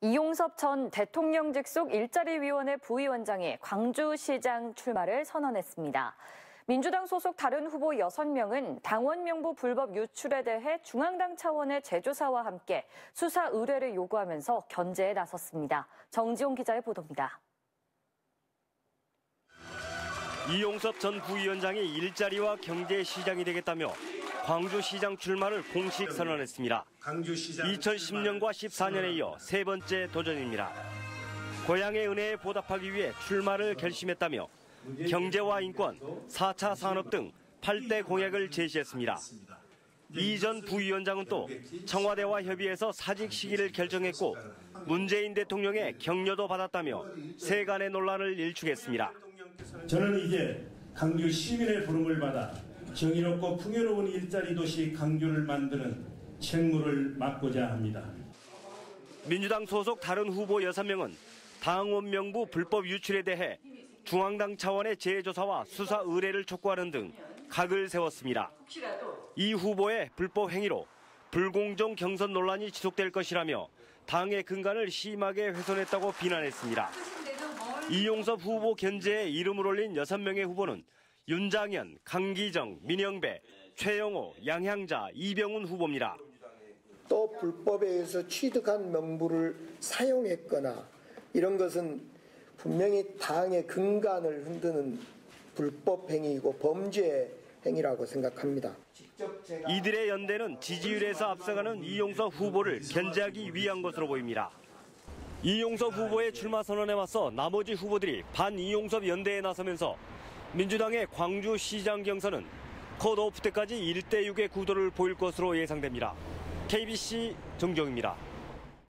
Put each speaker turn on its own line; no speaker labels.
이용섭 전 대통령 직속 일자리위원회 부위원장이 광주시장 출마를 선언했습니다. 민주당 소속 다른 후보 6명은 당원 명부 불법 유출에 대해 중앙당 차원의 재조사와 함께 수사 의뢰를 요구하면서 견제에 나섰습니다. 정지용 기자의 보도입니다.
이용섭 전 부위원장이 일자리와 경제 시장이 되겠다며 광주시장 출마를 공식 선언했습니다. 2010년과 14년에 이어 세 번째 도전입니다. 고향의 은혜에 보답하기 위해 출마를 결심했다며 경제와 인권, 4차 산업 등 8대 공약을 제시했습니다. 이전 부위원장은 또 청와대와 협의해서 사직 시기를 결정했고 문재인 대통령의 격려도 받았다며 세간의 논란을 일축했습니다.
저는 이제 강주 시민의 부름을 받아 정의롭고 풍요로운 일자리 도시 강주를 만드는 책무를 맡고자 합니다.
민주당 소속 다른 후보 6명은 당원 명부 불법 유출에 대해 중앙당 차원의 재조사와 수사 의뢰를 촉구하는 등 각을 세웠습니다. 이 후보의 불법 행위로 불공정 경선 논란이 지속될 것이라며 당의 근간을 심하게 훼손했다고 비난했습니다. 이용섭 후보 견제에 이름을 올린 6명의 후보는 윤장현, 강기정, 민영배, 최영호, 양향자, 이병훈 후보입니다.
또 불법에 의해서 취득한 명부를 사용했거나 이런 것은 분명히 당의 근간을 흔드는 불법 행위이고 범죄 행위라고 생각합니다.
이들의 연대는 지지율에서 앞서가는 이용섭 후보를 견제하기 위한 것으로 보입니다. 이용섭 후보의 출마 선언에 맞서 나머지 후보들이 반 이용섭 연대에 나서면서 민주당의 광주시장 경선은 컷오프 때까지 1대 6의 구도를 보일 것으로 예상됩니다. KBC 정경입니다.